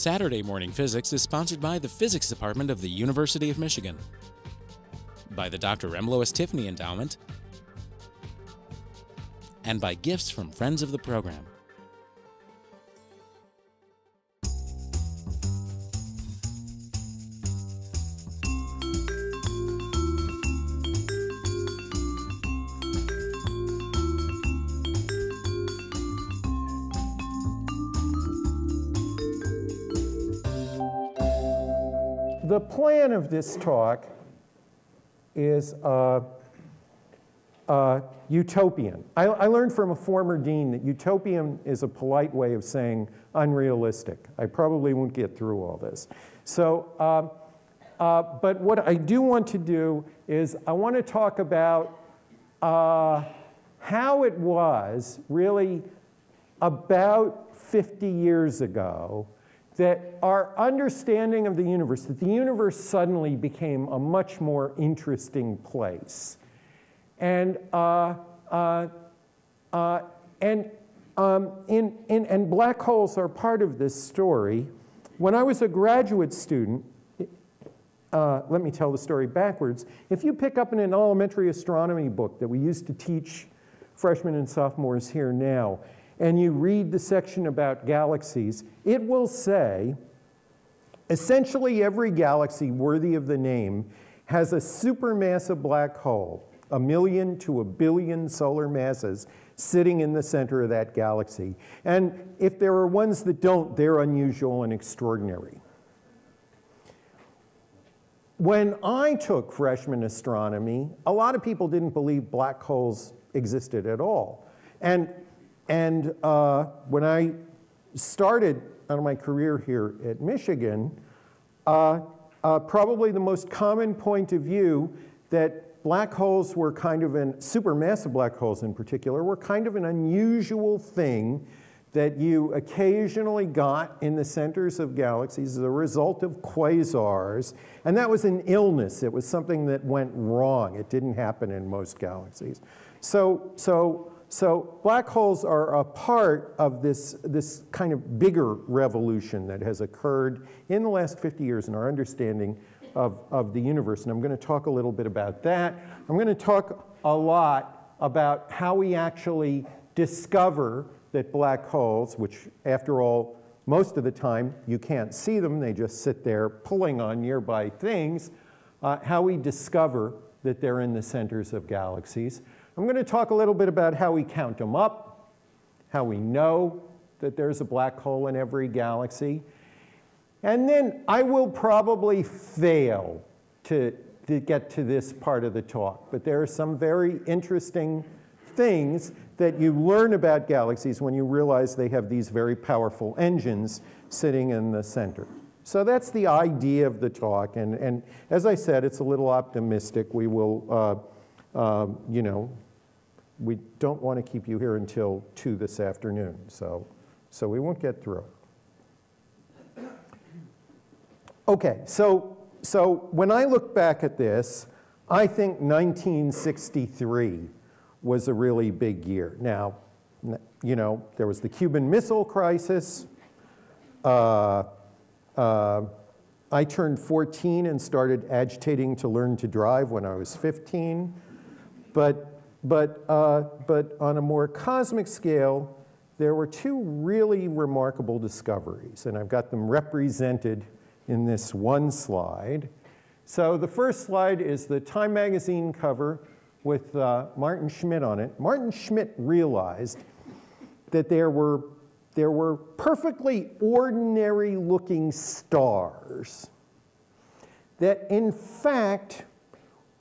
Saturday Morning Physics is sponsored by the Physics Department of the University of Michigan, by the Dr. M. Lois Tiffany Endowment, and by gifts from friends of the program. Plan of this talk is uh, uh, utopian. I, I learned from a former dean that utopian is a polite way of saying unrealistic. I probably won't get through all this. So, um, uh, but what I do want to do is I want to talk about uh, how it was really about 50 years ago that our understanding of the universe, that the universe suddenly became a much more interesting place. And, uh, uh, uh, and, um, in, in, and black holes are part of this story. When I was a graduate student, uh, let me tell the story backwards. If you pick up an elementary astronomy book that we used to teach freshmen and sophomores here now, and you read the section about galaxies, it will say essentially every galaxy worthy of the name has a supermassive black hole, a million to a billion solar masses sitting in the center of that galaxy. And if there are ones that don't, they're unusual and extraordinary. When I took freshman astronomy, a lot of people didn't believe black holes existed at all. And and uh, when I started on my career here at Michigan, uh, uh, probably the most common point of view that black holes were kind of an, supermassive black holes in particular, were kind of an unusual thing that you occasionally got in the centers of galaxies as a result of quasars. And that was an illness. It was something that went wrong. It didn't happen in most galaxies. So, so so black holes are a part of this, this kind of bigger revolution that has occurred in the last 50 years in our understanding of, of the universe. And I'm going to talk a little bit about that. I'm going to talk a lot about how we actually discover that black holes, which after all, most of the time you can't see them, they just sit there pulling on nearby things, uh, how we discover that they're in the centers of galaxies. I'm going to talk a little bit about how we count them up, how we know that there's a black hole in every galaxy. And then I will probably fail to, to get to this part of the talk, but there are some very interesting things that you learn about galaxies when you realize they have these very powerful engines sitting in the center. So that's the idea of the talk, and, and as I said, it's a little optimistic. We will, uh, uh, you know, we don't want to keep you here until 2 this afternoon, so, so we won't get through. Okay, so, so when I look back at this, I think 1963 was a really big year. Now, you know, there was the Cuban Missile Crisis. Uh, uh, I turned 14 and started agitating to learn to drive when I was 15. But but, uh, but on a more cosmic scale, there were two really remarkable discoveries, and I've got them represented in this one slide. So the first slide is the Time magazine cover with uh, Maarten Schmidt on it. Maarten Schmidt realized that there were, there were perfectly ordinary looking stars that in fact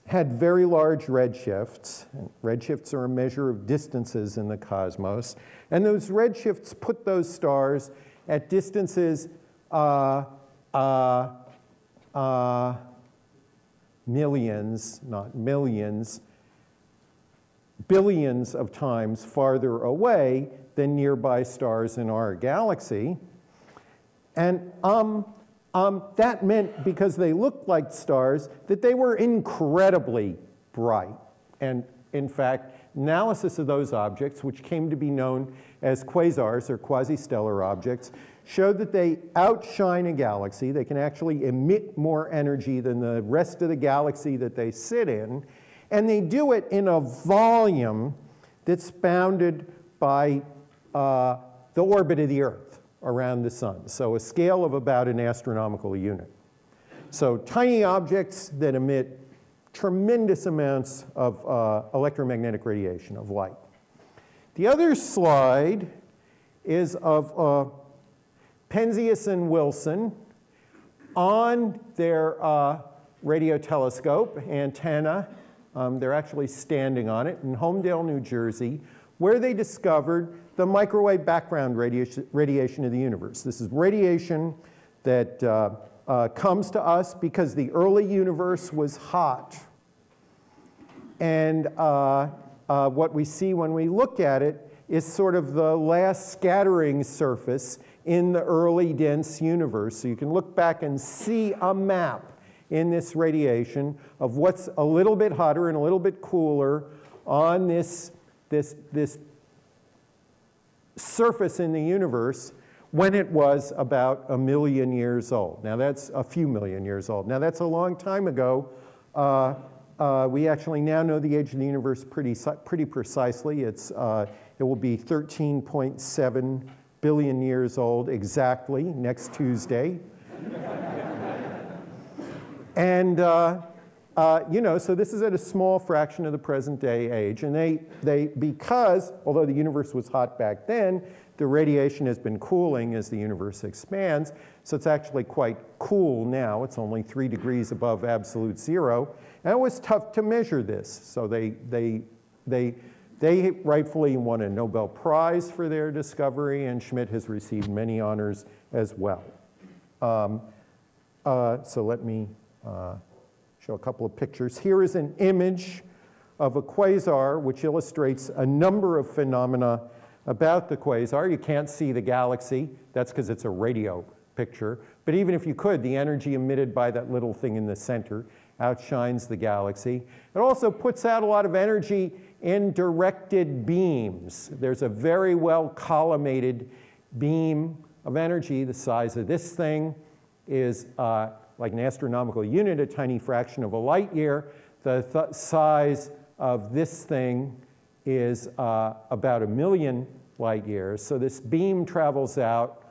had very large redshifts. Redshifts are a measure of distances in the cosmos. And those redshifts put those stars at distances uh, uh, uh, millions, not millions, billions of times farther away than nearby stars in our galaxy. And um, um, that meant, because they looked like stars, that they were incredibly bright. And in fact, analysis of those objects, which came to be known as quasars or quasi-stellar objects, showed that they outshine a galaxy. They can actually emit more energy than the rest of the galaxy that they sit in. And they do it in a volume that's bounded by uh, the orbit of the Earth around the sun. So a scale of about an astronomical unit. So tiny objects that emit tremendous amounts of uh, electromagnetic radiation, of light. The other slide is of uh, Penzias and Wilson on their uh, radio telescope antenna. Um, they're actually standing on it in Holmdel, New Jersey, where they discovered the microwave background radiation, radiation of the universe. This is radiation that uh, uh, comes to us because the early universe was hot. And uh, uh what we see when we look at it is sort of the last scattering surface in the early dense universe. So you can look back and see a map in this radiation of what's a little bit hotter and a little bit cooler on this, this, this surface in the universe when it was about a million years old. Now that's a few million years old. Now that's a long time ago. Uh, uh, we actually now know the age of the universe pretty, pretty precisely. It's, uh, it will be 13.7 billion years old exactly next Tuesday. and, uh, you know, so this is at a small fraction of the present day age. And they, they, because, although the universe was hot back then, the radiation has been cooling as the universe expands. So it's actually quite cool now. It's only three degrees above absolute zero. And it was tough to measure this. So they, they, they they rightfully won a Nobel Prize for their discovery, and Schmidt has received many honors as well. Um, uh, so let me uh, show a couple of pictures. Here is an image of a quasar, which illustrates a number of phenomena about the quasar. You can't see the galaxy. That's because it's a radio picture. But even if you could, the energy emitted by that little thing in the center outshines the galaxy. It also puts out a lot of energy in directed beams. There's a very well collimated beam of energy. The size of this thing is uh, like an astronomical unit, a tiny fraction of a light year. The th size of this thing is uh, about a million light years. So this beam travels out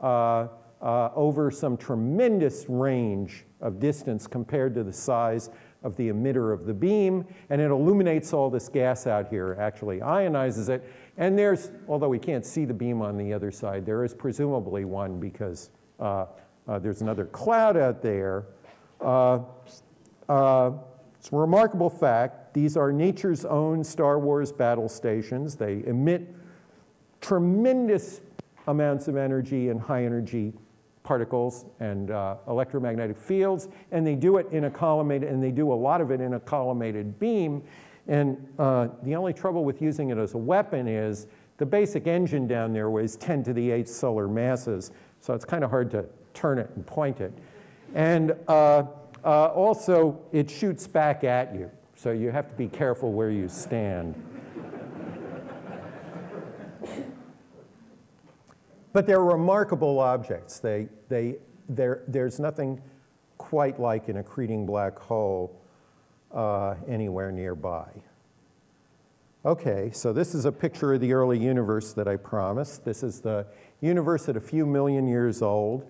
uh, uh over some tremendous range of distance compared to the size of the emitter of the beam, and it illuminates all this gas out here, actually ionizes it. And there's, although we can't see the beam on the other side, there is presumably one because uh, uh, there's another cloud out there. Uh, uh it's a remarkable fact. These are nature's own Star Wars battle stations. They emit tremendous amounts of energy and high energy particles and uh, electromagnetic fields, and they do it in a collimated, and they do a lot of it in a collimated beam. And uh, the only trouble with using it as a weapon is the basic engine down there weighs 10 to the 8 solar masses, so it's kind of hard to turn it and point it. And uh, uh, also, it shoots back at you, so you have to be careful where you stand. But they're remarkable objects. They, they, there's nothing quite like an accreting black hole uh, anywhere nearby. Okay, so this is a picture of the early universe that I promised. This is the universe at a few million years old.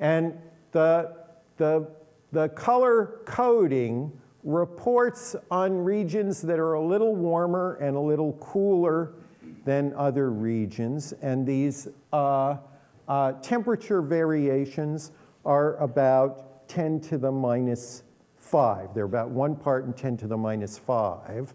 And the, the, the color coding reports on regions that are a little warmer and a little cooler than other regions. And these uh, uh, temperature variations are about 10 to the minus 5. They're about one part in 10 to the minus 5.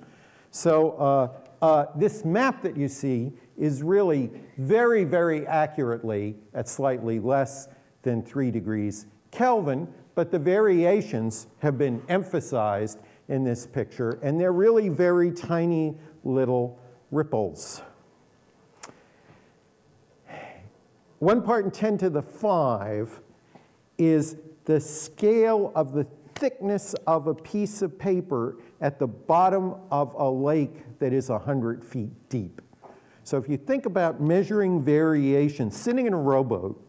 So uh, uh, this map that you see is really very, very accurately at slightly less than 3 degrees Kelvin, but the variations have been emphasized in this picture, and they're really very tiny little ripples. One part in 10 to the 5 is the scale of the thickness of a piece of paper at the bottom of a lake that is 100 feet deep. So if you think about measuring variation, sitting in a rowboat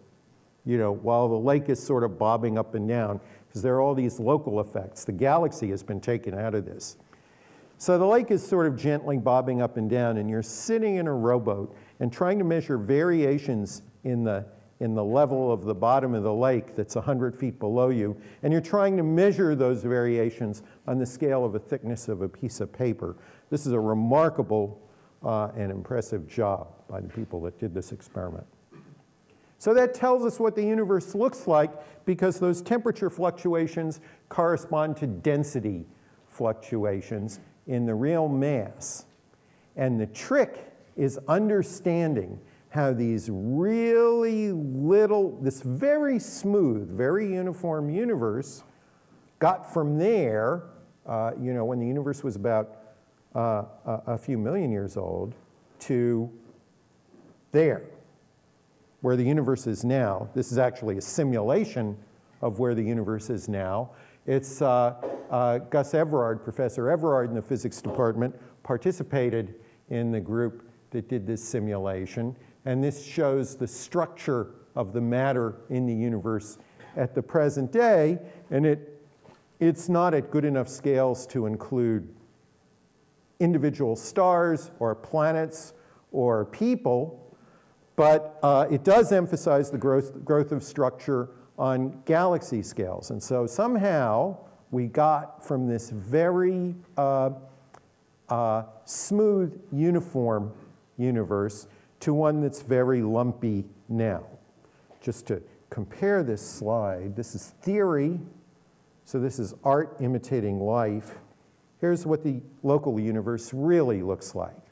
you know, while the lake is sort of bobbing up and down, because there are all these local effects. The galaxy has been taken out of this. So the lake is sort of gently bobbing up and down, and you're sitting in a rowboat and trying to measure variations in the, in the level of the bottom of the lake that's 100 feet below you, and you're trying to measure those variations on the scale of a thickness of a piece of paper. This is a remarkable uh, and impressive job by the people that did this experiment. So that tells us what the universe looks like because those temperature fluctuations correspond to density fluctuations in the real mass. And the trick is understanding how these really little, this very smooth, very uniform universe got from there, uh, you know, when the universe was about uh, a, a few million years old, to there where the universe is now. This is actually a simulation of where the universe is now. It's uh, uh, Gus Evrard, Professor Evrard in the physics department, participated in the group that did this simulation. And this shows the structure of the matter in the universe at the present day. And it, it's not at good enough scales to include individual stars or planets or people, but uh, it does emphasize the growth, growth of structure on galaxy scales. And so somehow we got from this very uh, uh, smooth, uniform universe to one that's very lumpy now. Just to compare this slide, this is theory. So this is art imitating life. Here's what the local universe really looks like.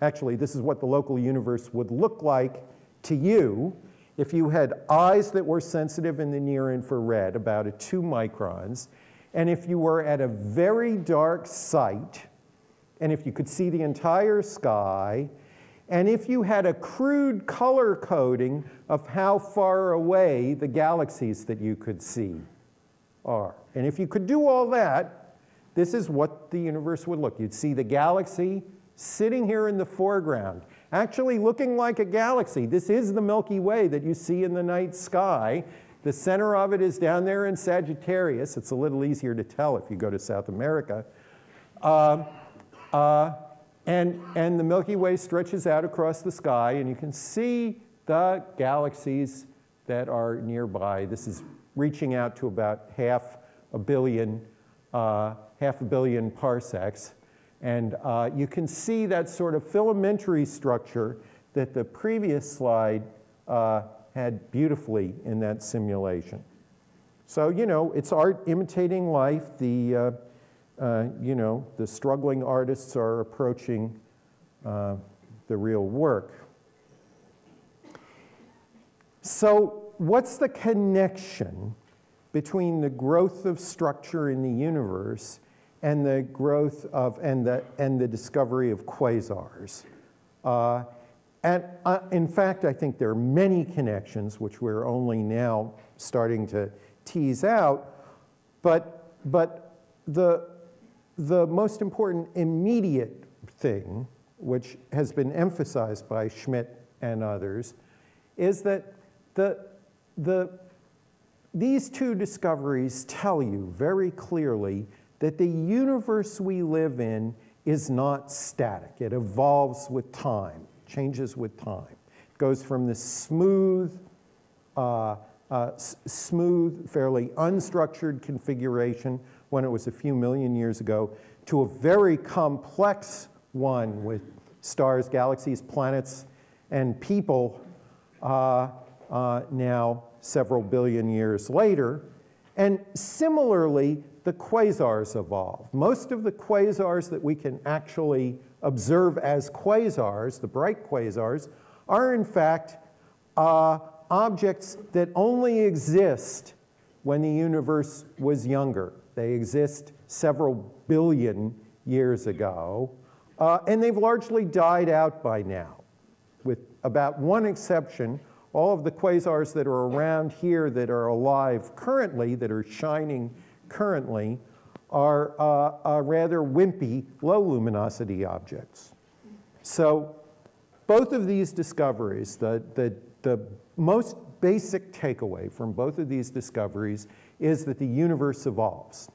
Actually, this is what the local universe would look like to you if you had eyes that were sensitive in the near infrared, about a two microns, and if you were at a very dark site, and if you could see the entire sky, and if you had a crude color coding of how far away the galaxies that you could see are. And if you could do all that, this is what the universe would look. You'd see the galaxy sitting here in the foreground, actually looking like a galaxy. This is the Milky Way that you see in the night sky. The center of it is down there in Sagittarius. It's a little easier to tell if you go to South America. Uh, uh, and, and the Milky Way stretches out across the sky, and you can see the galaxies that are nearby. This is reaching out to about half a billion, uh, half a billion parsecs. And uh, you can see that sort of filamentary structure that the previous slide uh, had beautifully in that simulation. So, you know, it's art imitating life. The, uh, uh you know, the struggling artists are approaching uh, the real work. So, what's the connection between the growth of structure in the universe and the growth of, and the, and the discovery of quasars. Uh, and uh, in fact, I think there are many connections which we're only now starting to tease out, but, but the, the most important immediate thing, which has been emphasized by Schmidt and others, is that the, the, these two discoveries tell you very clearly that the universe we live in is not static. It evolves with time, changes with time. It goes from this smooth, uh, uh, smooth, fairly unstructured configuration when it was a few million years ago to a very complex one with stars, galaxies, planets, and people uh, uh now several billion years later. And similarly, the quasars evolve. Most of the quasars that we can actually observe as quasars, the bright quasars, are in fact uh, objects that only exist when the universe was younger. They exist several billion years ago, uh, and they've largely died out by now. With about one exception, all of the quasars that are around here that are alive currently, that are shining currently are uh, rather wimpy, low luminosity objects. So both of these discoveries, the, the, the most basic takeaway from both of these discoveries is that the universe evolves.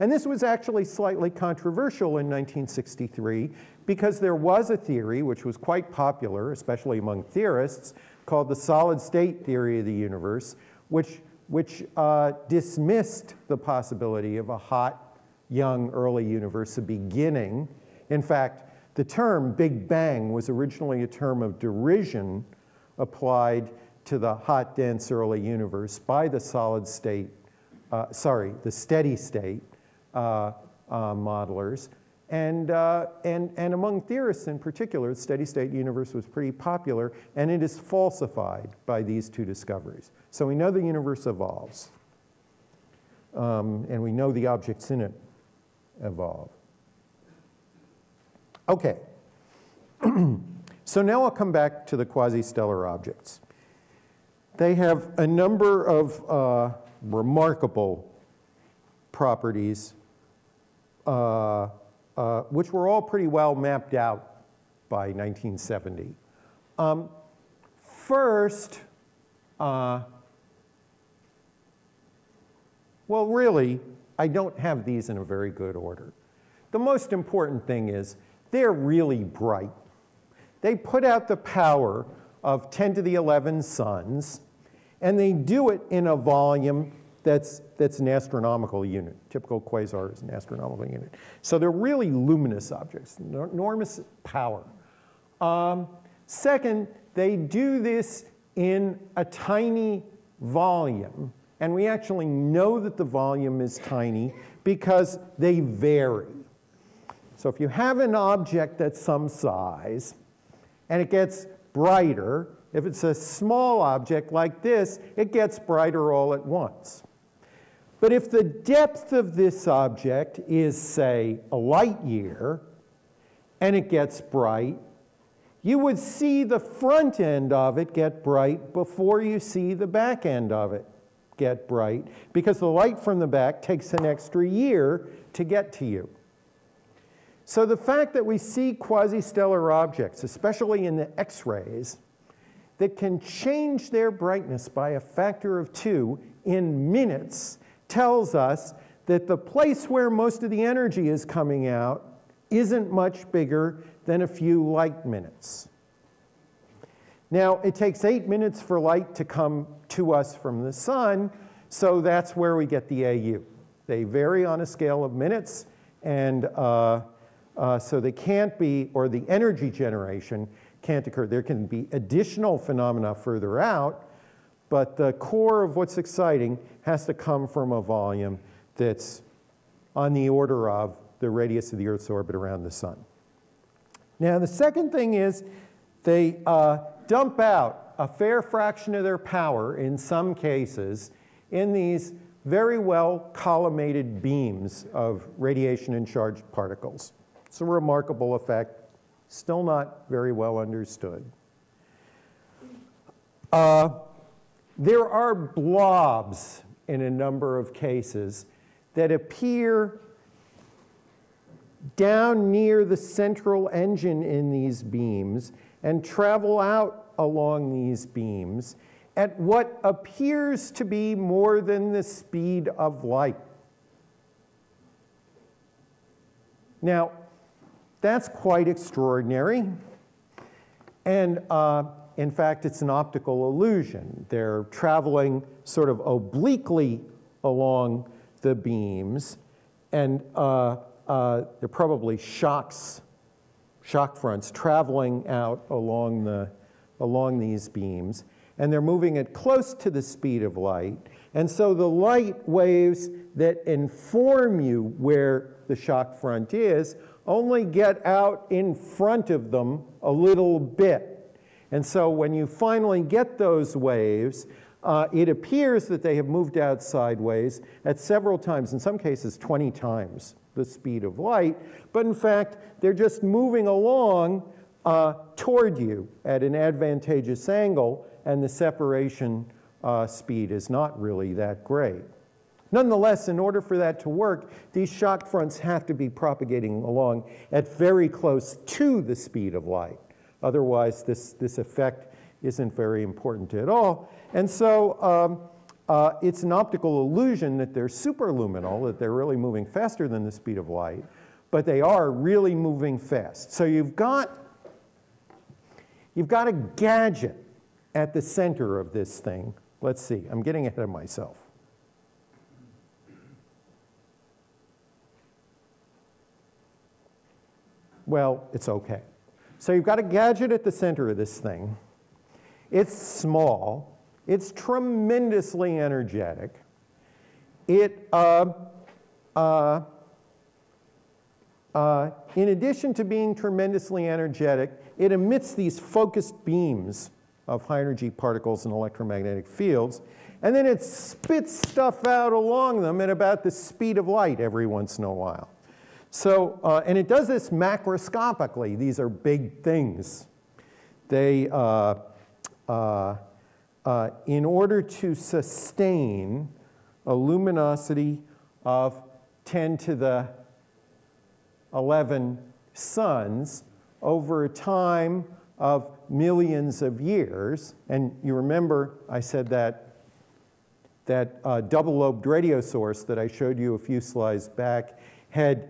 And this was actually slightly controversial in 1963 because there was a theory which was quite popular, especially among theorists, called the solid state theory of the universe, which, which uh, dismissed the possibility of a hot, young, early universe, a beginning. In fact, the term Big Bang was originally a term of derision applied to the hot, dense early universe by the solid state, uh, sorry, the steady state uh, uh, modelers. And, uh, and, and among theorists in particular, the steady state universe was pretty popular, and it is falsified by these two discoveries. So we know the universe evolves, um, and we know the objects in it evolve. Okay. so now I'll come back to the quasi-stellar objects. They have a number of uh, remarkable properties, uh, uh, which were all pretty well mapped out by 1970. Um, first, uh, well, really, I don't have these in a very good order. The most important thing is they're really bright. They put out the power of 10 to the 11 suns, and they do it in a volume that's, that's an astronomical unit. Typical quasar is an astronomical unit. So they're really luminous objects, enormous power. Um, second, they do this in a tiny volume. And we actually know that the volume is tiny because they vary. So if you have an object that's some size and it gets brighter, if it's a small object like this, it gets brighter all at once. But if the depth of this object is, say, a light year, and it gets bright, you would see the front end of it get bright before you see the back end of it get bright, because the light from the back takes an extra year to get to you. So the fact that we see quasi-stellar objects, especially in the X-rays, that can change their brightness by a factor of two in minutes tells us that the place where most of the energy is coming out isn't much bigger than a few light minutes. Now, it takes eight minutes for light to come to us from the sun, so that's where we get the AU. They vary on a scale of minutes, and uh, uh, so they can't be, or the energy generation can't occur. There can be additional phenomena further out, but the core of what's exciting has to come from a volume that's on the order of the radius of the Earth's orbit around the sun. Now, the second thing is they uh, dump out a fair fraction of their power, in some cases, in these very well collimated beams of radiation and charged particles. It's a remarkable effect, still not very well understood. Uh, there are blobs in a number of cases that appear down near the central engine in these beams and travel out along these beams at what appears to be more than the speed of light. Now, that's quite extraordinary. And uh, in fact, it's an optical illusion. They're traveling sort of obliquely along the beams, and uh, uh, they're probably shocks, shock fronts traveling out along, the, along these beams, and they're moving at close to the speed of light. And so the light waves that inform you where the shock front is only get out in front of them a little bit. And so when you finally get those waves, uh, it appears that they have moved out sideways at several times, in some cases 20 times the speed of light, but in fact, they're just moving along uh, toward you at an advantageous angle, and the separation uh, speed is not really that great. Nonetheless, in order for that to work, these shock fronts have to be propagating along at very close to the speed of light. Otherwise, this, this effect isn't very important at all. And so um, uh, it's an optical illusion that they're superluminal, that they're really moving faster than the speed of light, but they are really moving fast. So you've got, you've got a gadget at the center of this thing. Let's see, I'm getting ahead of myself. Well, it's okay. So you've got a gadget at the center of this thing. It's small. It's tremendously energetic. It, uh, uh, uh, in addition to being tremendously energetic, it emits these focused beams of high energy particles and electromagnetic fields, and then it spits stuff out along them at about the speed of light every once in a while. So, uh, and it does this macroscopically. These are big things. They, uh, uh, in order to sustain a luminosity of 10 to the 11 suns over a time of millions of years, and you remember I said that that uh, double-lobed radio source that I showed you a few slides back had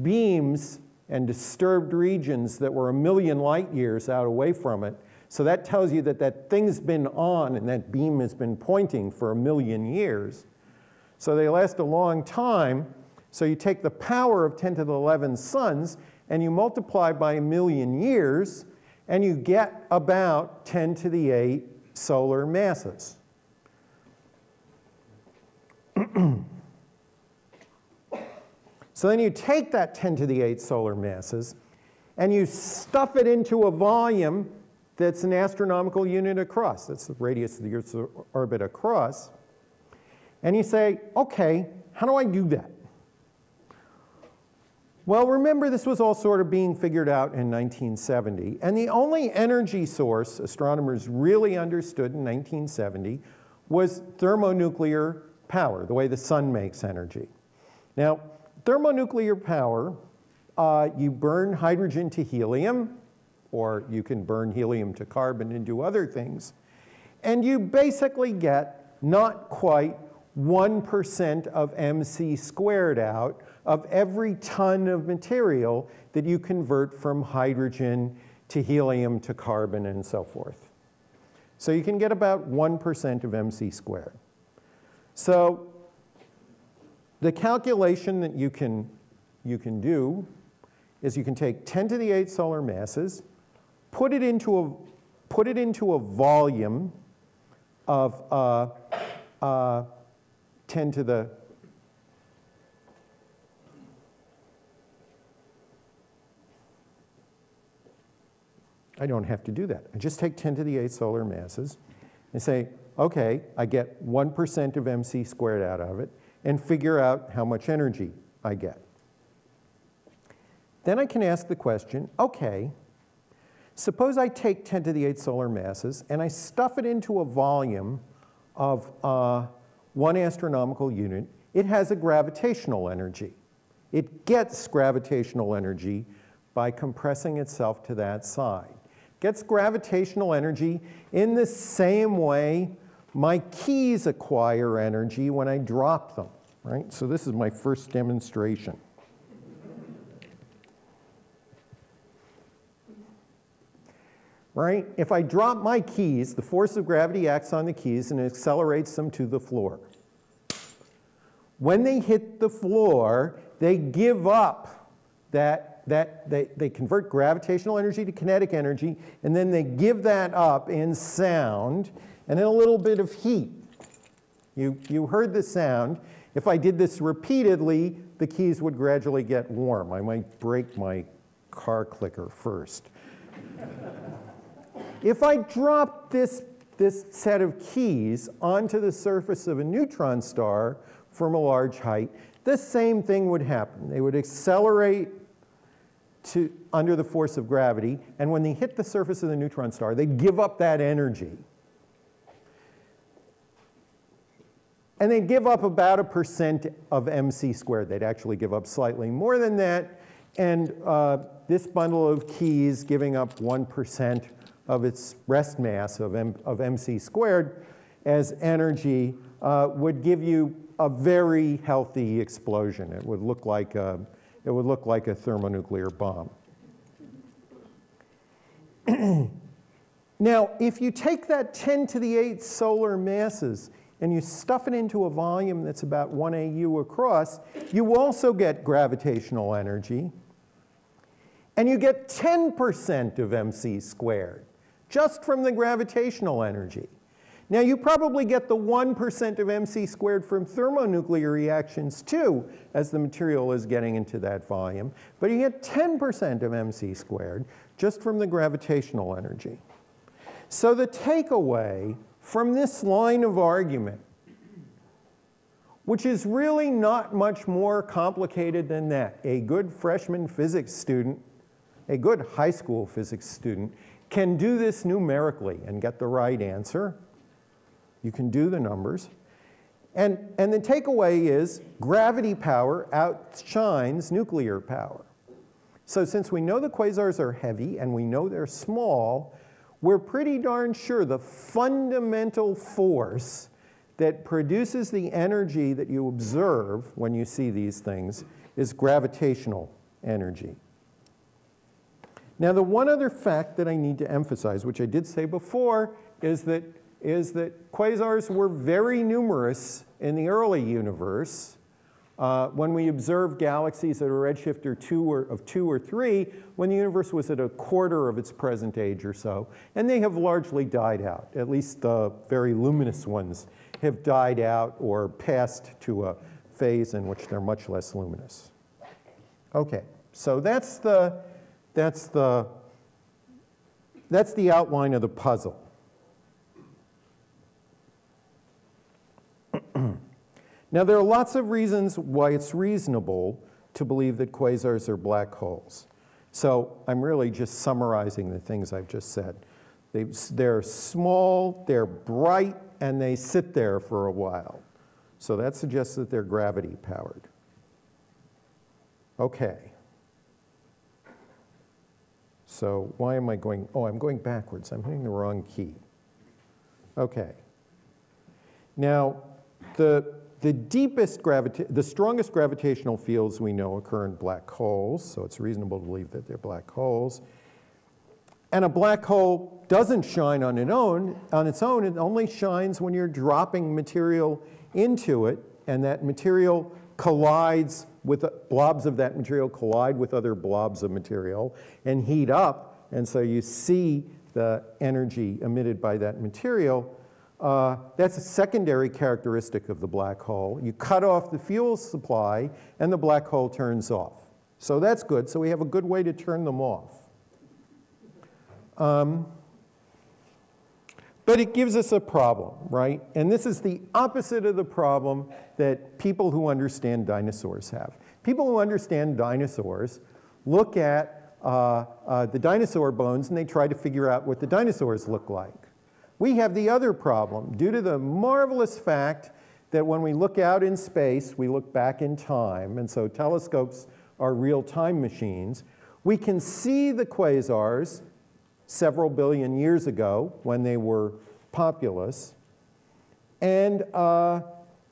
beams and disturbed regions that were a million light years out away from it. So that tells you that that thing's been on and that beam has been pointing for a million years. So they last a long time. So you take the power of 10 to the 11 suns and you multiply by a million years and you get about 10 to the 8 solar masses. So then you take that 10 to the 8 solar masses and you stuff it into a volume that's an astronomical unit across. That's the radius of the Earth's orbit across. And you say, okay, how do I do that? Well, remember this was all sort of being figured out in 1970. And the only energy source astronomers really understood in 1970 was thermonuclear power, the way the sun makes energy. Now, Thermonuclear power, uh, you burn hydrogen to helium, or you can burn helium to carbon and do other things, and you basically get not quite 1% of mc squared out of every ton of material that you convert from hydrogen to helium to carbon and so forth. So you can get about 1% of mc squared. So the calculation that you can, you can do is you can take 10 to the 8 solar masses, put it into a, put it into a volume of uh, uh, 10 to the I don't have to do that. I just take 10 to the 8 solar masses and say, okay, I get 1% of mc squared out of it and figure out how much energy I get. Then I can ask the question, okay, suppose I take 10 to the 8 solar masses and I stuff it into a volume of uh, one astronomical unit. It has a gravitational energy. It gets gravitational energy by compressing itself to that side. Gets gravitational energy in the same way my keys acquire energy when I drop them, right? So this is my first demonstration. Right? If I drop my keys, the force of gravity acts on the keys and accelerates them to the floor. When they hit the floor, they give up that, that they, they convert gravitational energy to kinetic energy, and then they give that up in sound, and in a little bit of heat. You, you heard the sound. If I did this repeatedly, the keys would gradually get warm. I might break my car clicker first. If I dropped this, this set of keys onto the surface of a neutron star from a large height, the same thing would happen. They would accelerate to, under the force of gravity, and when they hit the surface of the neutron star, they'd give up that energy. And they'd give up about a percent of mc squared. They'd actually give up slightly more than that. And uh, this bundle of keys giving up 1% of its rest mass of, M, of mc squared as energy uh, would give you a very healthy explosion. It would look like a, it would look like a thermonuclear bomb. now, if you take that 10 to the 8 solar masses and you stuff it into a volume that's about 1 AU across, you also get gravitational energy. And you get 10% of mc squared just from the gravitational energy. Now, you probably get the 1% of mc squared from thermonuclear reactions too, as the material is getting into that volume. But you get 10% of mc squared just from the gravitational energy. So the takeaway from this line of argument, which is really not much more complicated than that. A good freshman physics student, a good high school physics student, can do this numerically and get the right answer. You can do the numbers. And, and the takeaway is gravity power outshines nuclear power. So since we know the quasars are heavy and we know they're small, we're pretty darn sure the fundamental force that produces the energy that you observe when you see these things is gravitational energy. Now, the one other fact that I need to emphasize, which I did say before, is that, is that quasars were very numerous in the early universe. Uh, when we observed galaxies at a redshift or two or, of two or three, when the universe was at a quarter of its present age or so, and they have largely died out. At least the very luminous ones have died out or passed to a phase in which they're much less luminous. Okay, so that's the, that's the, that's the outline of the puzzle. Now, there are lots of reasons why it's reasonable to believe that quasars are black holes. So I'm really just summarizing the things I've just said. They, they're small, they're bright, and they sit there for a while. So that suggests that they're gravity powered. Okay. So why am I going, oh, I'm going backwards. I'm hitting the wrong key. Okay. Now, the the deepest gravita- the strongest gravitational fields we know occur in black holes, so it's reasonable to believe that they're black holes. And a black hole doesn't shine on its own, on its own, it only shines when you're dropping material into it, and that material collides with blobs of that material collide with other blobs of material and heat up, and so you see the energy emitted by that material. Uh, that's a secondary characteristic of the black hole. You cut off the fuel supply and the black hole turns off. So that's good. So we have a good way to turn them off. Um, but it gives us a problem, right? And this is the opposite of the problem that people who understand dinosaurs have. People who understand dinosaurs look at uh, uh, the dinosaur bones and they try to figure out what the dinosaurs look like. We have the other problem due to the marvelous fact that when we look out in space, we look back in time, and so telescopes are real time machines. We can see the quasars several billion years ago when they were populous, and, uh,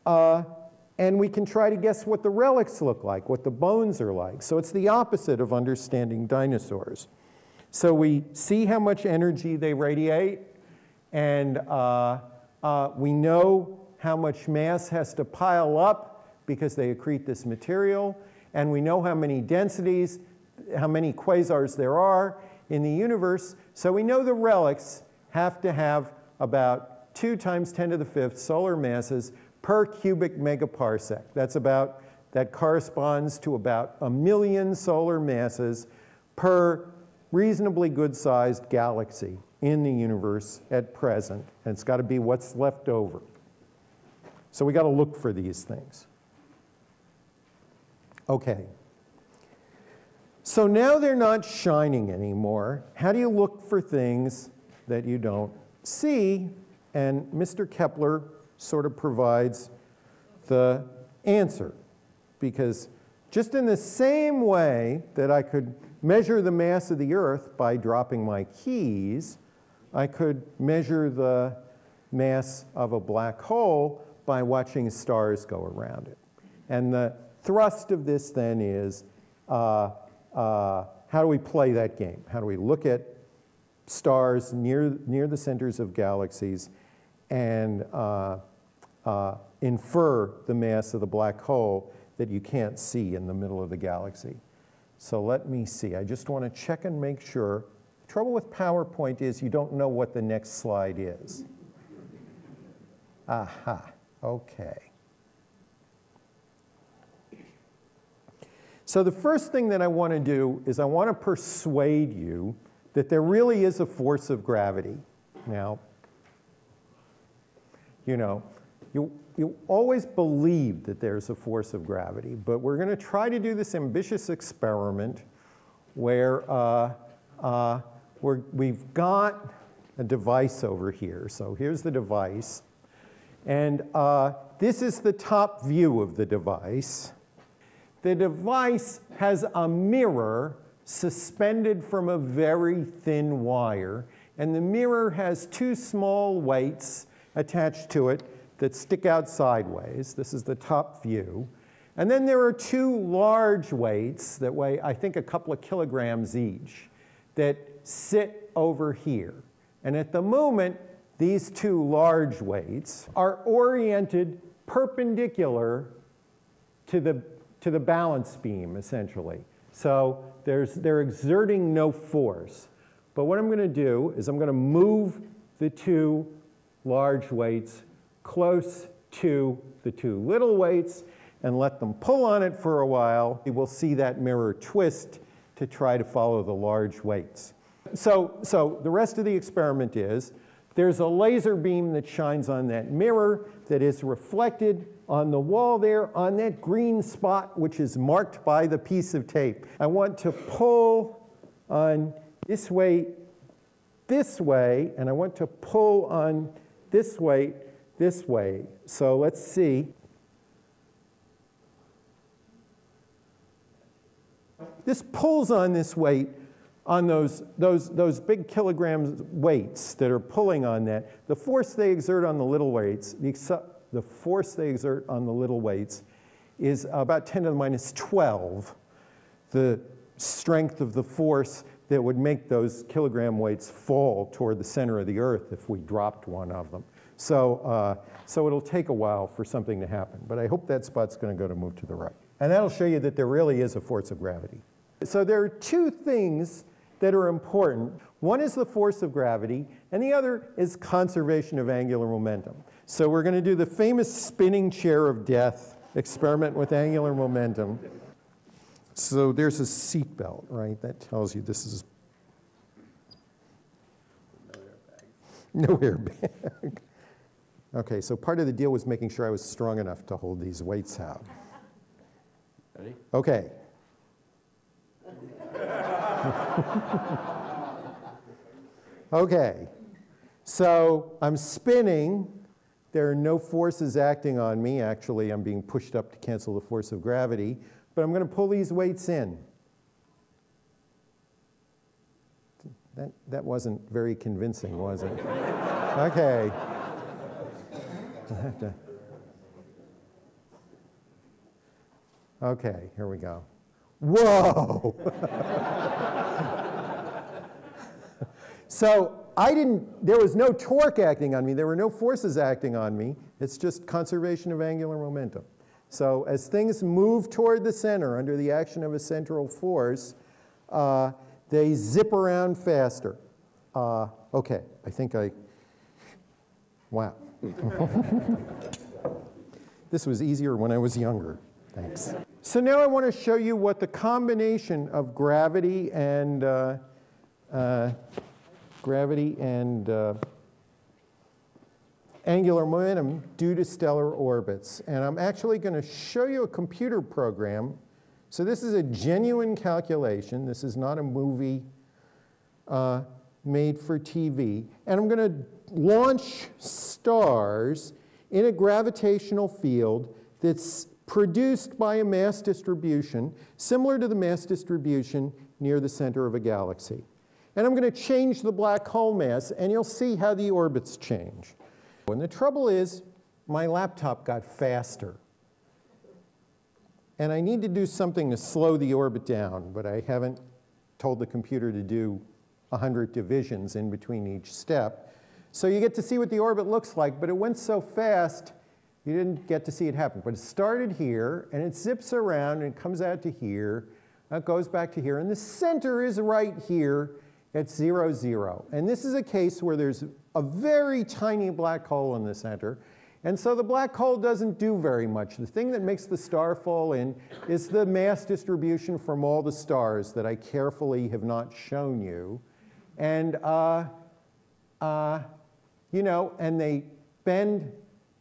uh, and we can try to guess what the relics look like, what the bones are like. So it's the opposite of understanding dinosaurs. So we see how much energy they radiate, and uh, uh, we know how much mass has to pile up because they accrete this material. And we know how many densities, how many quasars there are in the universe. So we know the relics have to have about 2 times 10 to the fifth solar masses per cubic megaparsec. That's about, that corresponds to about a million solar masses per reasonably good sized galaxy in the universe at present, and it's got to be what's left over. So we got to look for these things. Okay. So now they're not shining anymore. How do you look for things that you don't see? And Mr. Kepler sort of provides the answer because just in the same way that I could measure the mass of the Earth by dropping my keys, I could measure the mass of a black hole by watching stars go around it. And the thrust of this then is uh, uh, how do we play that game? How do we look at stars near, near the centers of galaxies and uh, uh, infer the mass of the black hole that you can't see in the middle of the galaxy. So let me see. I just want to check and make sure. The trouble with PowerPoint is you don't know what the next slide is. Aha, okay. So the first thing that I want to do is I want to persuade you that there really is a force of gravity. Now, you know, you, you always believe that there's a force of gravity, but we're going to try to do this ambitious experiment where uh, uh, we have got a device over here. So here's the device. And uh, this is the top view of the device. The device has a mirror suspended from a very thin wire, and the mirror has two small weights attached to it that stick out sideways. This is the top view. And then there are two large weights that weigh, I think, a couple of kilograms each that sit over here. And at the moment, these two large weights are oriented perpendicular to the, to the balance beam, essentially. So there's, they're exerting no force. But what I'm going to do is I'm going to move the two large weights close to the two little weights and let them pull on it for a while. We'll see that mirror twist to try to follow the large weights. So, so the rest of the experiment is there's a laser beam that shines on that mirror that is reflected on the wall there on that green spot which is marked by the piece of tape. I want to pull on this weight this way, and I want to pull on this weight this way. So let's see. This pulls on this weight on those, those, those big kilograms weights that are pulling on that. The force they exert on the little weights, the, the force they exert on the little weights is about 10 to the minus 12, the strength of the force that would make those kilogram weights fall toward the center of the earth if we dropped one of them. So, uh, so it'll take a while for something to happen. But I hope that spot's going to go to move to the right. And that'll show you that there really is a force of gravity. So there are two things that are important. One is the force of gravity, and the other is conservation of angular momentum. So we're going to do the famous spinning chair of death experiment with angular momentum. So there's a seat belt, right? That tells you this is no airbag. Okay, so part of the deal was making sure I was strong enough to hold these weights out. Ready? Okay. okay, so I'm spinning. There are no forces acting on me. Actually, I'm being pushed up to cancel the force of gravity. But I'm going to pull these weights in. That, that wasn't very convincing, was it? okay. I have to. Okay, here we go. Whoa! so I didn't, there was no torque acting on me. There were no forces acting on me. It's just conservation of angular momentum. So as things move toward the center under the action of a central force, uh, they zip around faster. Uh, okay, I think I, wow. this was easier when I was younger. Thanks. So now I want to show you what the combination of gravity and uh, uh, gravity and uh, angular momentum due to stellar orbits. And I'm actually going to show you a computer program. So this is a genuine calculation. This is not a movie uh, made for TV. And I'm going to launch stars in a gravitational field that's produced by a mass distribution similar to the mass distribution near the center of a galaxy. And I'm going to change the black hole mass, and you'll see how the orbits change. And the trouble is, my laptop got faster. And I need to do something to slow the orbit down, but I haven't told the computer to do 100 divisions in between each step. So you get to see what the orbit looks like, but it went so fast, you didn't get to see it happen. But it started here, and it zips around, and it comes out to here, and it goes back to here, and the center is right here at 0, 0. And this is a case where there's a very tiny black hole in the center, and so the black hole doesn't do very much. The thing that makes the star fall in is the mass distribution from all the stars that I carefully have not shown you. And, uh, uh, you know, and they bend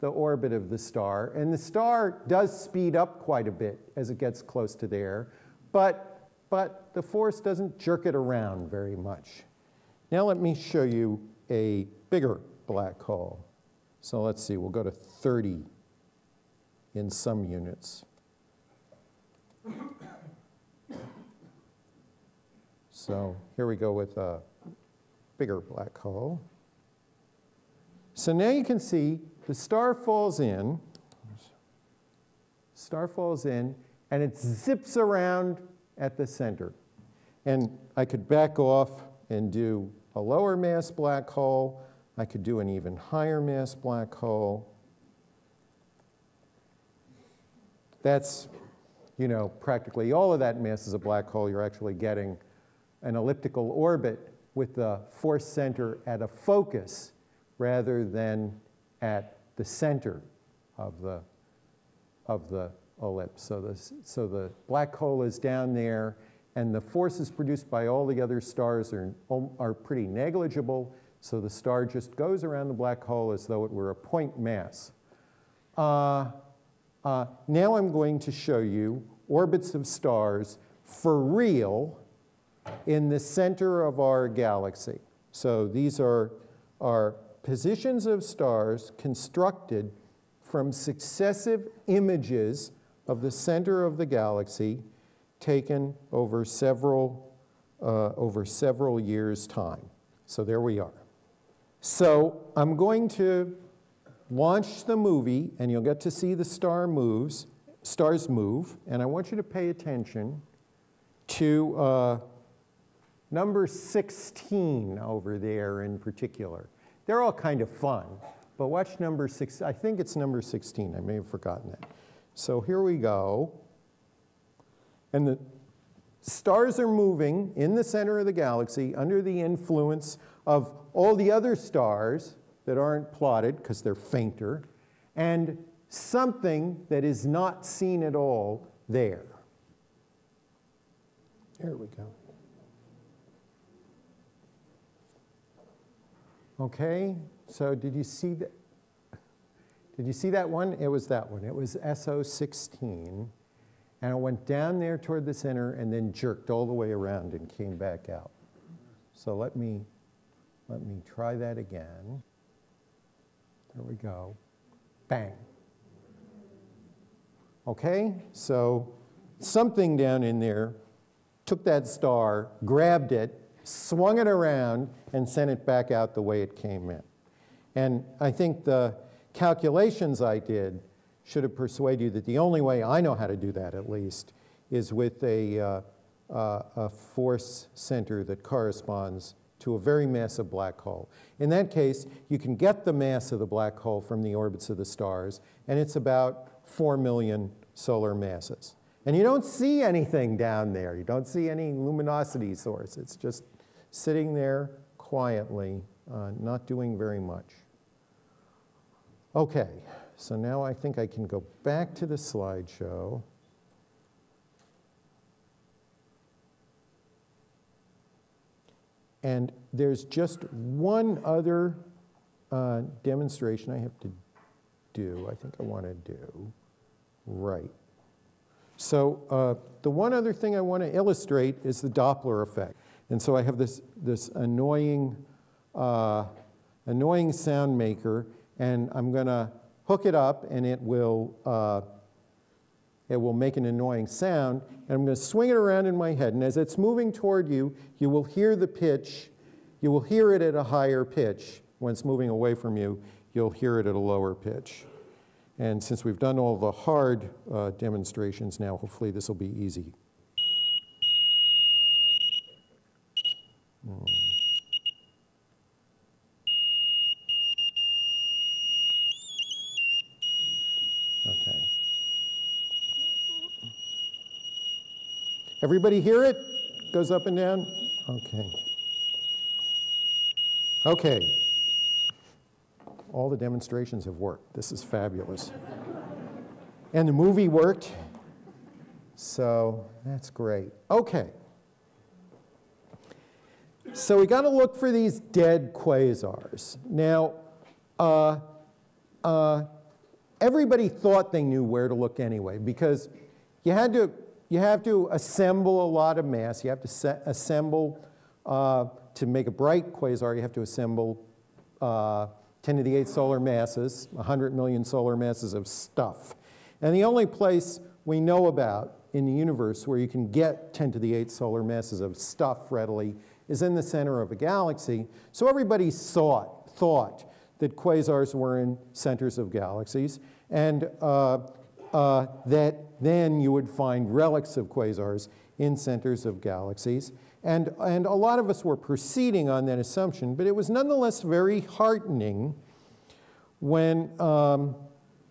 the orbit of the star. And the star does speed up quite a bit as it gets close to there, but, but the force doesn't jerk it around very much. Now let me show you a bigger black hole. So let's see, we'll go to 30 in some units. So here we go with a bigger black hole. So now you can see the star falls in, star falls in, and it zips around at the center. And I could back off and do a lower mass black hole, I could do an even higher mass black hole. That's, you know, practically all of that mass is a black hole. You're actually getting an elliptical orbit with the force center at a focus rather than at the center of the, of the ellipse. So the, so the black hole is down there, and the forces produced by all the other stars are, are pretty negligible. So the star just goes around the black hole as though it were a point mass. Uh, uh, now I'm going to show you orbits of stars for real in the center of our galaxy. So these are, are positions of stars constructed from successive images of the center of the galaxy taken over several, uh, over several years' time. So there we are. So I'm going to launch the movie, and you'll get to see the star moves, stars move, and I want you to pay attention to uh, number 16 over there in particular. They're all kind of fun, but watch number six. I think it's number 16. I may have forgotten that. So here we go. And the stars are moving in the center of the galaxy under the influence of all the other stars that aren't plotted because they're fainter, and something that is not seen at all there. There we go. Okay, so did you see that? Did you see that one? It was that one. It was SO16. And it went down there toward the center and then jerked all the way around and came back out. So let me let me try that again. There we go. Bang. Okay, so something down in there took that star, grabbed it, swung it around, and sent it back out the way it came in. And I think the calculations I did should have persuaded you that the only way I know how to do that, at least, is with a, uh, uh, a force center that corresponds to a very massive black hole. In that case, you can get the mass of the black hole from the orbits of the stars, and it's about 4 million solar masses. And you don't see anything down there. You don't see any luminosity source. It's just sitting there quietly, uh, not doing very much. Okay, so now I think I can go back to the slideshow. And there's just one other uh, demonstration I have to do, I think I want to do. Right. So uh, the one other thing I want to illustrate is the Doppler effect. And so I have this, this annoying, uh, annoying sound maker, and I'm going to hook it up, and it will, uh, it will make an annoying sound. And I'm going to swing it around in my head. And as it's moving toward you, you will hear the pitch. You will hear it at a higher pitch. When it's moving away from you, you'll hear it at a lower pitch. And since we've done all the hard uh, demonstrations now, hopefully this will be easy. Hmm. Okay. Everybody hear it? Goes up and down? Okay. Okay. All the demonstrations have worked. This is fabulous. and the movie worked. So that's great. Okay. So we got to look for these dead quasars. Now, uh, uh, everybody thought they knew where to look anyway because you had to you have to assemble a lot of mass. You have to assemble uh, to make a bright quasar. You have to assemble uh, 10 to the 8 solar masses, 100 million solar masses of stuff. And the only place we know about in the universe where you can get 10 to the 8 solar masses of stuff readily is in the center of a galaxy. So everybody thought, thought that quasars were in centers of galaxies, and uh, uh, that then you would find relics of quasars in centers of galaxies. And, and a lot of us were proceeding on that assumption, but it was nonetheless very heartening when um,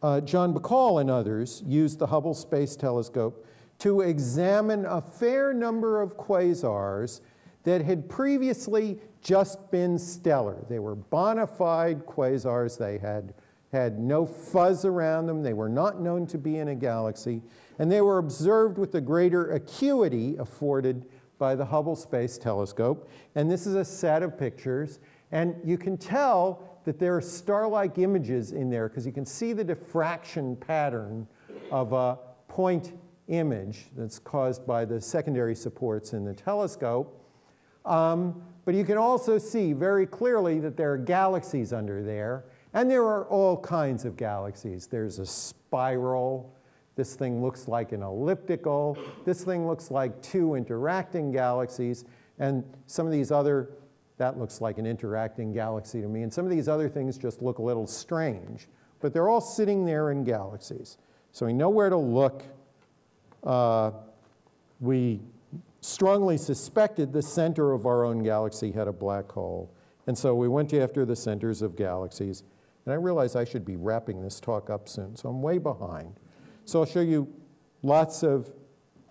uh, John Bahcall and others used the Hubble Space Telescope to examine a fair number of quasars that had previously just been stellar. They were bona fide quasars. They had, had no fuzz around them. They were not known to be in a galaxy. And they were observed with the greater acuity afforded by the Hubble Space Telescope. And this is a set of pictures. And you can tell that there are star-like images in there because you can see the diffraction pattern of a point image that's caused by the secondary supports in the telescope. Um, but you can also see very clearly that there are galaxies under there. And there are all kinds of galaxies. There's a spiral. This thing looks like an elliptical. This thing looks like two interacting galaxies. And some of these other, that looks like an interacting galaxy to me. And some of these other things just look a little strange. But they're all sitting there in galaxies. So we know where to look. Uh, we strongly suspected the center of our own galaxy had a black hole. And so we went after the centers of galaxies. And I realize I should be wrapping this talk up soon, so I'm way behind. So I'll show you lots of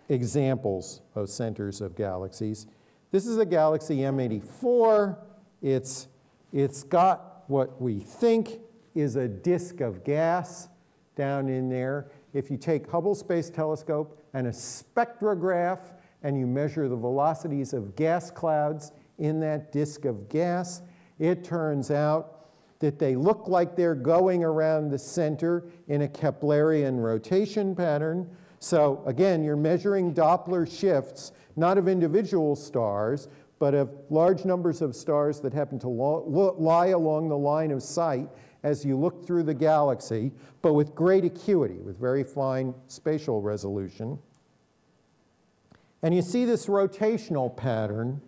examples of centers of galaxies. This is a galaxy M84. It's, it's got what we think is a disk of gas down in there. If you take Hubble Space Telescope and a spectrograph and you measure the velocities of gas clouds in that disk of gas, it turns out that they look like they're going around the center in a Keplerian rotation pattern. So again, you're measuring Doppler shifts, not of individual stars, but of large numbers of stars that happen to lie along the line of sight as you look through the galaxy, but with great acuity, with very fine spatial resolution. And you see this rotational pattern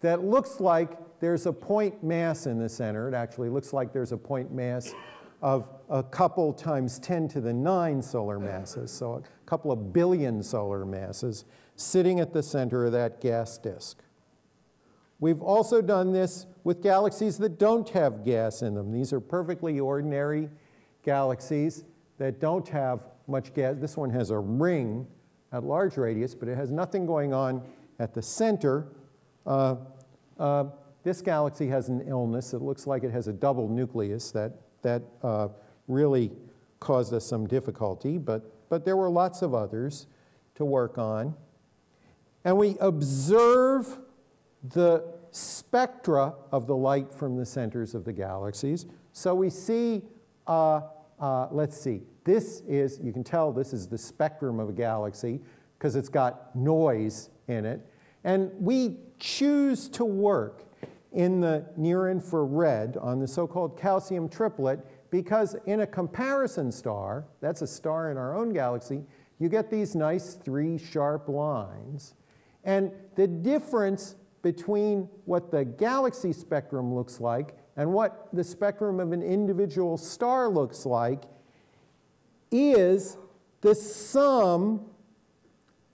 that looks like there's a point mass in the center. It actually looks like there's a point mass of a couple times 10 to the 9 solar masses, so a couple of billion solar masses sitting at the center of that gas disk. We've also done this with galaxies that don't have gas in them. These are perfectly ordinary galaxies that don't have much gas. This one has a ring at large radius, but it has nothing going on at the center. Uh, uh, this galaxy has an illness. It looks like it has a double nucleus that, that uh, really caused us some difficulty, but, but there were lots of others to work on. And we observe the spectra of the light from the centers of the galaxies. So we see, uh, uh, let's see, this is, you can tell this is the spectrum of a galaxy because it's got noise in it. And we choose to work in the near infrared on the so-called calcium triplet because in a comparison star, that's a star in our own galaxy, you get these nice three sharp lines. And the difference between what the galaxy spectrum looks like and what the spectrum of an individual star looks like is the sum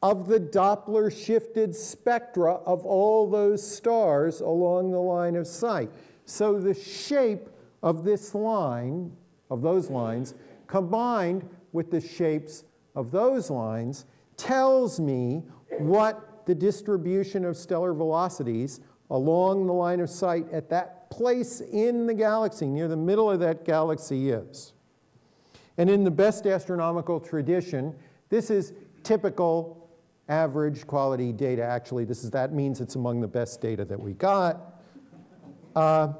of the Doppler shifted spectra of all those stars along the line of sight. So the shape of this line, of those lines, combined with the shapes of those lines, tells me what the distribution of stellar velocities along the line of sight at that place in the galaxy, near the middle of that galaxy is. And in the best astronomical tradition, this is typical average quality data. Actually, this is, that means it's among the best data that we got. Uh,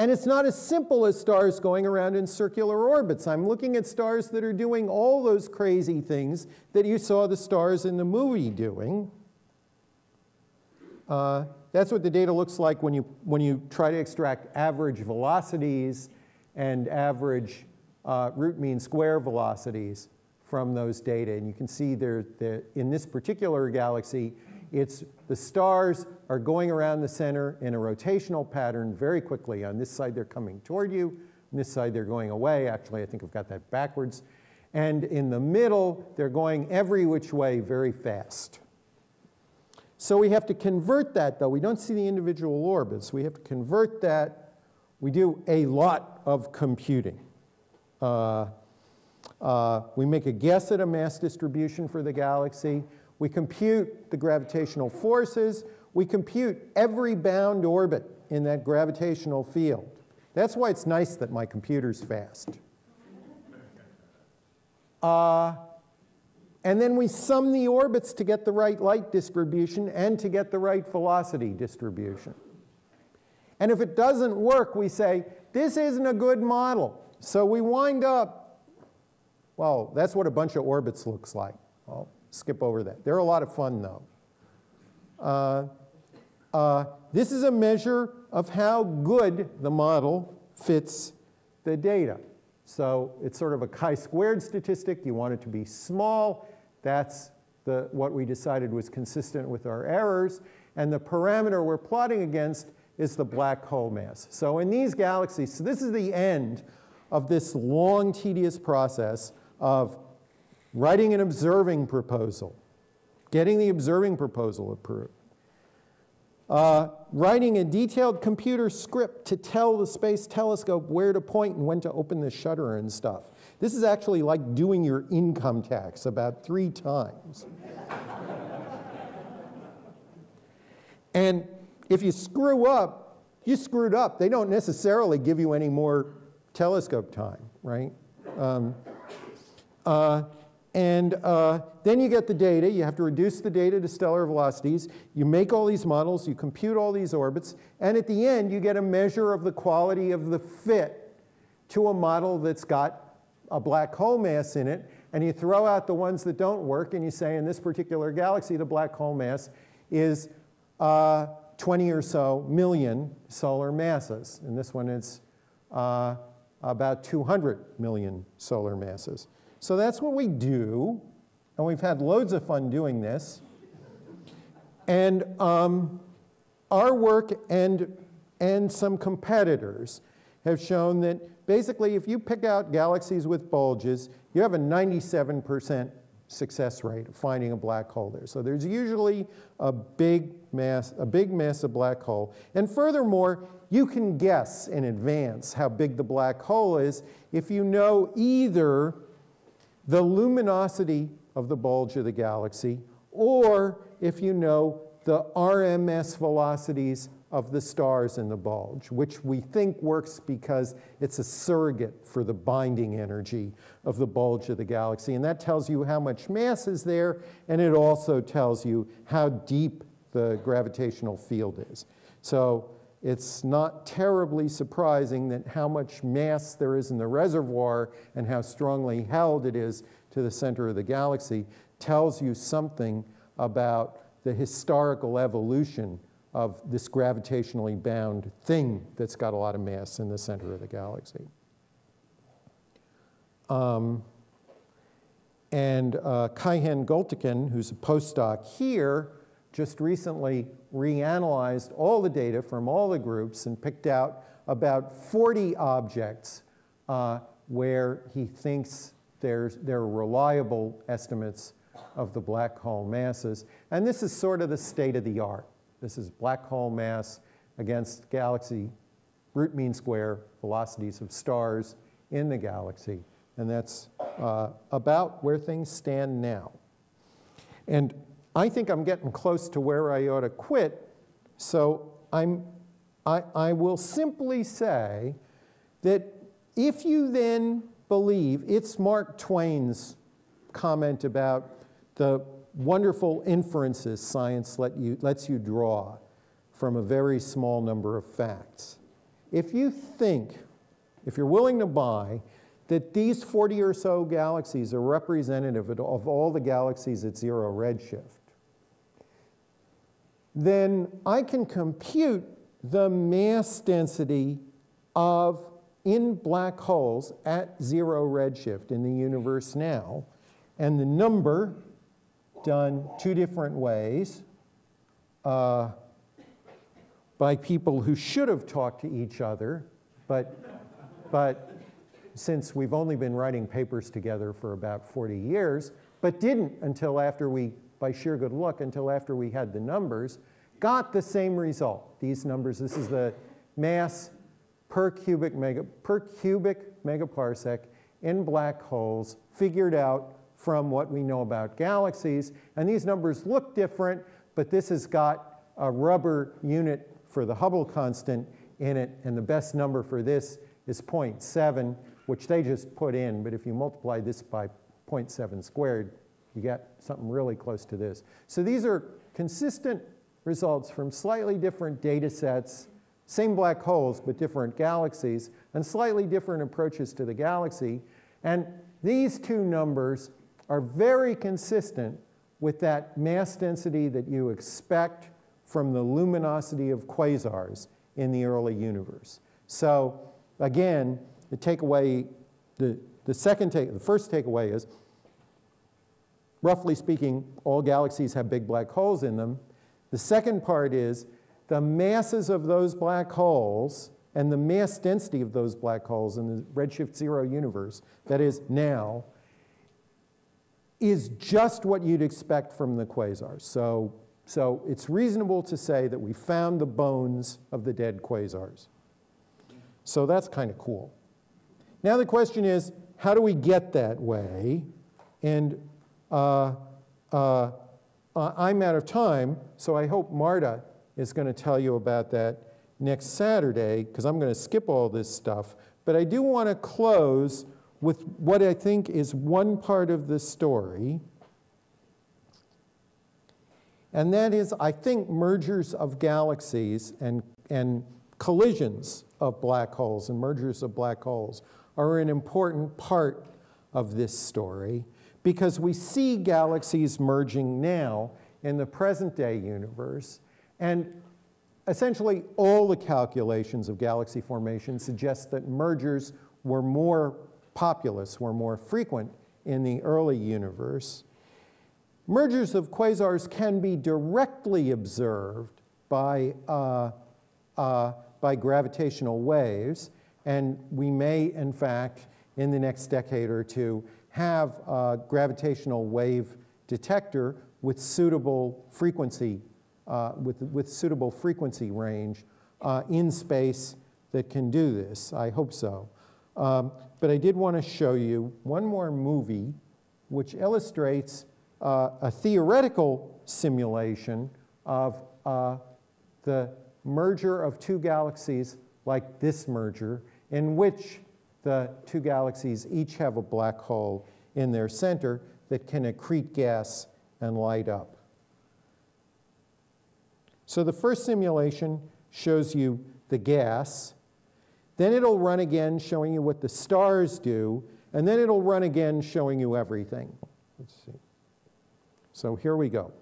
and it's not as simple as stars going around in circular orbits. I'm looking at stars that are doing all those crazy things that you saw the stars in the movie doing. Uh, that's what the data looks like when you, when you try to extract average velocities and average uh, root mean square velocities from those data. And you can see there that in this particular galaxy, it's the stars are going around the center in a rotational pattern very quickly. On this side, they're coming toward you. On this side, they're going away. Actually, I think I've got that backwards. And in the middle, they're going every which way very fast. So we have to convert that, though. We don't see the individual orbits. We have to convert that. We do a lot of computing. Uh, uh, we make a guess at a mass distribution for the galaxy. We compute the gravitational forces. We compute every bound orbit in that gravitational field. That's why it's nice that my computer's fast. Uh, and then we sum the orbits to get the right light distribution and to get the right velocity distribution. And if it doesn't work, we say, this isn't a good model. So we wind up, well, that's what a bunch of orbits looks like. I'll skip over that. They're a lot of fun, though. Uh, uh, this is a measure of how good the model fits the data. So it's sort of a chi-squared statistic. You want it to be small. That's the, what we decided was consistent with our errors. And the parameter we're plotting against is the black hole mass. So in these galaxies, so this is the end of this long, tedious process of writing an observing proposal, getting the observing proposal approved, uh, writing a detailed computer script to tell the Space Telescope where to point and when to open the shutter and stuff. This is actually like doing your income tax about three times. and if you screw up, you screwed up. They don't necessarily give you any more telescope time, right? Um, and uh, then you get the data. You have to reduce the data to stellar velocities. You make all these models. You compute all these orbits. And at the end, you get a measure of the quality of the fit to a model that's got a black hole mass in it. And you throw out the ones that don't work. And you say, in this particular galaxy, the black hole mass is uh, 20 or so million solar masses. And this one is uh, about 200 million solar masses. So that's what we do, and we've had loads of fun doing this. And um, our work and, and some competitors have shown that basically if you pick out galaxies with bulges, you have a 97% success rate of finding a black hole there. So there's usually a big mass, a big massive black hole. And furthermore, you can guess in advance how big the black hole is if you know either the luminosity of the bulge of the galaxy, or if you know the RMS velocities of the stars in the bulge, which we think works because it's a surrogate for the binding energy of the bulge of the galaxy. And that tells you how much mass is there, and it also tells you how deep the gravitational field is. So it's not terribly surprising that how much mass there is in the reservoir and how strongly held it is to the center of the galaxy tells you something about the historical evolution of this gravitationally bound thing that's got a lot of mass in the center of the galaxy. Um, and uh, Kayhan Gultekin, who's a postdoc here, just recently reanalyzed all the data from all the groups and picked out about 40 objects uh, where he thinks there's, there are reliable estimates of the black hole masses. And this is sort of the state of the art. This is black hole mass against galaxy root mean square velocities of stars in the galaxy. And that's uh, about where things stand now. And I think I'm getting close to where I ought to quit, so I'm, I, I will simply say that if you then believe, it's Mark Twain's comment about the wonderful inferences science let you, lets you draw from a very small number of facts. If you think, if you're willing to buy, that these 40 or so galaxies are representative of all the galaxies at zero redshift, then I can compute the mass density of in black holes at zero redshift in the universe now, and the number done two different ways uh, by people who should have talked to each other, but, but since we've only been writing papers together for about 40 years, but didn't until after we, by sheer good luck, until after we had the numbers, got the same result. These numbers, this is the mass per cubic, mega, per cubic megaparsec in black holes figured out from what we know about galaxies. And these numbers look different, but this has got a rubber unit for the Hubble constant in it, and the best number for this is 0.7 which they just put in, but if you multiply this by 0.7 squared, you get something really close to this. So these are consistent results from slightly different data sets, same black holes, but different galaxies, and slightly different approaches to the galaxy. And these two numbers are very consistent with that mass density that you expect from the luminosity of quasars in the early universe. So again, the takeaway, the, the second take, the first takeaway is, roughly speaking, all galaxies have big black holes in them. The second part is the masses of those black holes and the mass density of those black holes in the redshift zero universe, that is now, is just what you'd expect from the quasars. So, so it's reasonable to say that we found the bones of the dead quasars. So that's kind of cool. Now the question is, how do we get that way? And uh, uh, I'm out of time, so I hope Marta is going to tell you about that next Saturday, because I'm going to skip all this stuff. But I do want to close with what I think is one part of the story. And that is, I think mergers of galaxies and, and collisions of black holes and mergers of black holes are an important part of this story because we see galaxies merging now in the present day universe. And essentially, all the calculations of galaxy formation suggest that mergers were more populous, were more frequent in the early universe. Mergers of quasars can be directly observed by, uh, uh, by gravitational waves. And we may, in fact, in the next decade or two, have a gravitational wave detector with suitable frequency, uh, with, with suitable frequency range uh, in space that can do this. I hope so. Um, but I did want to show you one more movie which illustrates uh, a theoretical simulation of uh, the merger of two galaxies like this merger in which the two galaxies each have a black hole in their center that can accrete gas and light up. So the first simulation shows you the gas. Then it'll run again showing you what the stars do. And then it'll run again showing you everything. Let's see. So here we go.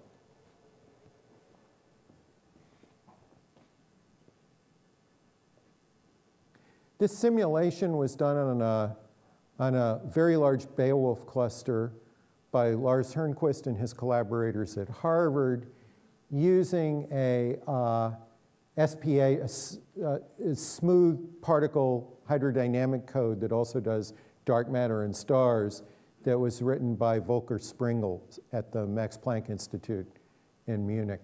This simulation was done on a, on a very large Beowulf cluster by Lars Hernquist and his collaborators at Harvard using a uh, SPH, a, uh, a smooth particle hydrodynamic code that also does dark matter and stars that was written by Volker Springel at the Max Planck Institute in Munich.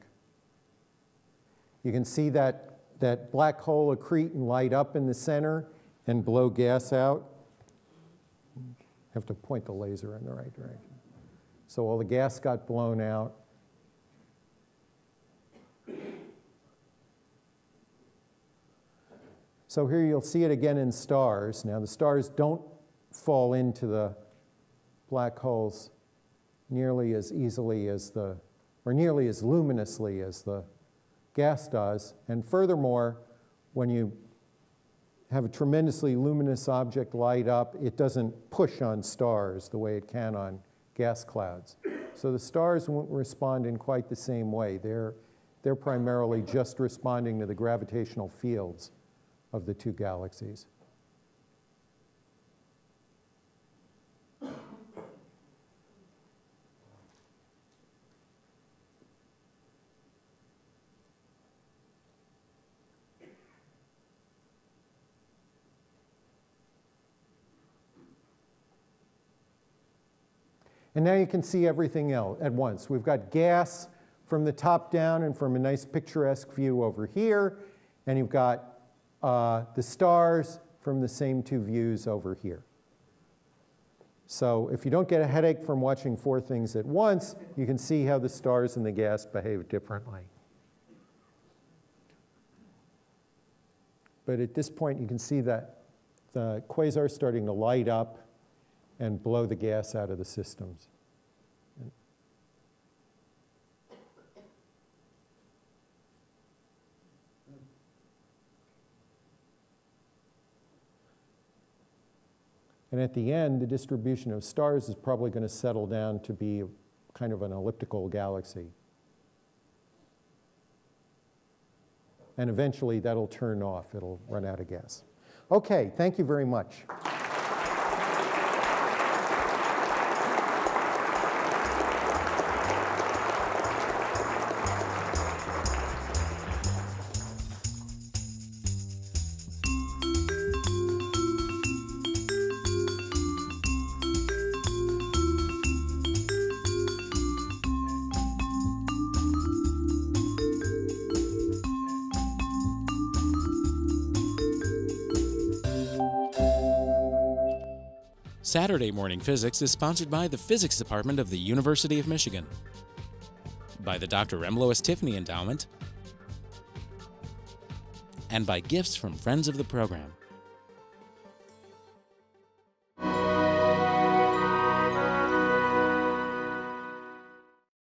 You can see that, that black hole accrete and light up in the center and blow gas out. Have to point the laser in the right direction. So all the gas got blown out. So here you'll see it again in stars. Now the stars don't fall into the black holes nearly as easily as the, or nearly as luminously as the gas does. And furthermore, when you have a tremendously luminous object light up, it doesn't push on stars the way it can on gas clouds. So the stars won't respond in quite the same way. They're, they're primarily just responding to the gravitational fields of the two galaxies. And now you can see everything else at once. We've got gas from the top down and from a nice picturesque view over here, and you've got uh, the stars from the same two views over here. So if you don't get a headache from watching four things at once, you can see how the stars and the gas behave differently. But at this point, you can see that the quasar starting to light up and blow the gas out of the systems. And at the end, the distribution of stars is probably going to settle down to be kind of an elliptical galaxy. And eventually that'll turn off, it'll run out of gas. Okay, thank you very much. Saturday Morning Physics is sponsored by the Physics Department of the University of Michigan, by the Dr. M. Lois Tiffany Endowment, and by gifts from friends of the program.